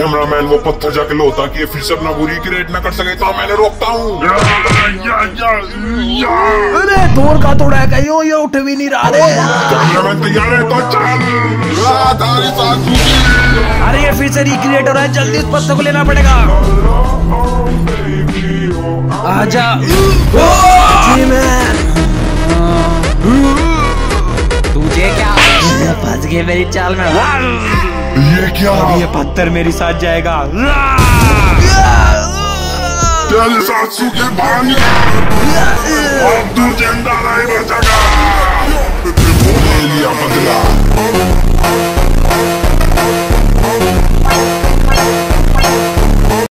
Cameraman वो पत्थर जाके लोता कि ये फिर से अपना बुरी क्रिएट न कर सके तो मैंने रोकता हूँ। अरे तोड़ का तोड़ा है कहीं ये उठ भी नहीं रहा रे। कैमरामैन तैयार है तो चल अरे ये फिर से रिक्रिएट हो रहा है जल्दी उस पत्थर को लेना पड़ेगा। आजा। जी मैन तुझे क्या? फंस गए मेरी चाल में। ये क्या? अब ये पत्थर मेरे साथ जाएगा। चल सासू के बाहर